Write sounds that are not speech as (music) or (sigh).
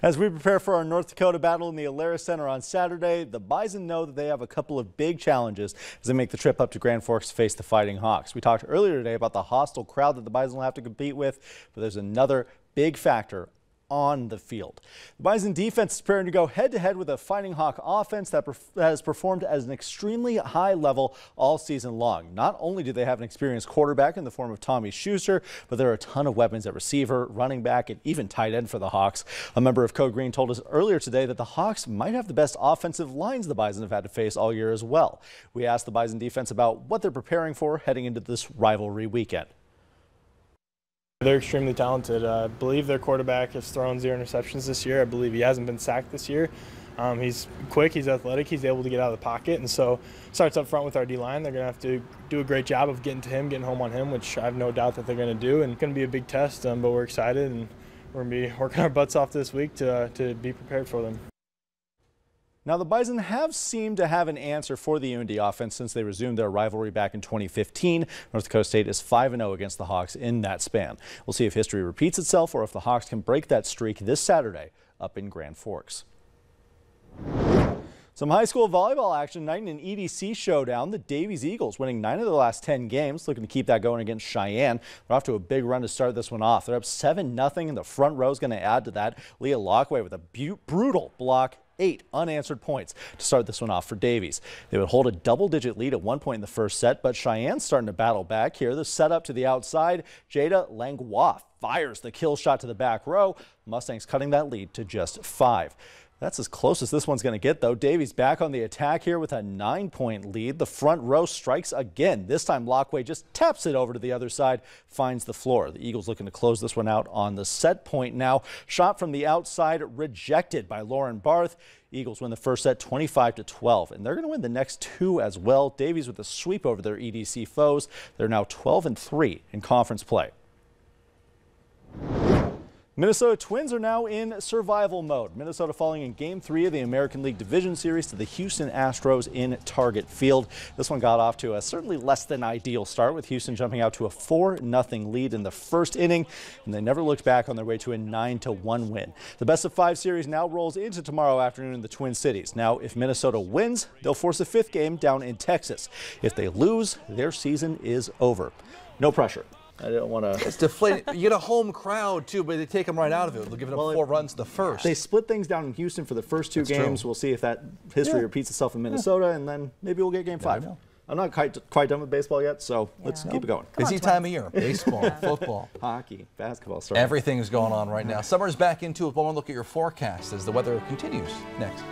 As we prepare for our North Dakota battle in the Alerus Center on Saturday, the Bison know that they have a couple of big challenges as they make the trip up to Grand Forks to face the Fighting Hawks. We talked earlier today about the hostile crowd that the Bison will have to compete with, but there's another big factor on the field. The Bison defense is preparing to go head to head with a Fighting Hawk offense that, that, has performed at an extremely high level all season long. Not only do they have an experienced quarterback in the form of Tommy Schuster, but there are a ton of weapons at receiver, running back, and even tight end for the Hawks. A member of Code Green told us earlier today that the Hawks might have the best offensive lines the Bison have had to face all year as well. We asked the Bison defense about what they're preparing for heading into this rivalry weekend. They're extremely talented. Uh, I believe their quarterback has thrown zero interceptions this year. I believe he hasn't been sacked this year. Um, he's quick, he's athletic, he's able to get out of the pocket, and so starts up front with our D line. They're going to have to do a great job of getting to him, getting home on him, which I have no doubt that they're going to do. And it's going to be a big test, um, but we're excited and we're going to be working our butts off this week to, uh, to be prepared for them. Now, the Bison have seemed to have an answer for the UND offense since they resumed their rivalry back in 2015. North Dakota State is 5-0 against the Hawks in that span. We'll see if history repeats itself or if the Hawks can break that streak this Saturday up in Grand Forks. Some high school volleyball action tonight in an EDC showdown. The Davies Eagles winning nine of the last 10 games, looking to keep that going against Sheyenne. They're off to a big run to start this one off. They're up 7 0 and the front row is going to add to that. Leah Lockway with a brutal block eight unanswered points to start this one off for Davies. They would hold a double-digit lead at one point in the first set, but Sheyenne's starting to battle back here. The setup to the outside, Jada Langlois fires the kill shot to the back row. Mustangs cutting that lead to just five. That's as close as this one's going to get, though. Davies back on the attack here with a nine-point lead. The front row strikes again. This time, Lockway just taps it over to the other side, finds the floor. The Eagles looking to close this one out on the set point now. Shot from the outside, rejected by Lauren Barth. Eagles win the first set 25 to 12, and they're going to win the next two as well. Davies with a sweep over their EDC foes. They're now 12 and 3 in conference play. Minnesota Twins are now in survival mode. Minnesota falling in game three of the American League Division Series to the Houston Astros in Target Field. This one got off to a certainly less than ideal start with Houston jumping out to a 4-0 lead in the first inning, and they never looked back on their way to a 9-1 win. The best of five series now rolls into tomorrow afternoon in the Twin Cities. Now, if Minnesota wins, they'll force a fifth game down in Texas. If they lose, their season is over. No pressure. I don't want to. It's deflating. you get a home crowd too, but they take them right out of it. They'll give it well, four it, runs the first. They split things down in Houston for the first two That's games. True. We'll see if that history yeah. repeats itself in Minnesota, yeah. and then maybe we'll get game five. Yeah, I'm not quite quite done with baseball yet, so let's keep it going. Come Busy on, time of year. Baseball, (laughs) football, hockey, basketball. Sorry. Everything's going on right now. Summer's back into it. One look at your forecast as the weather continues next.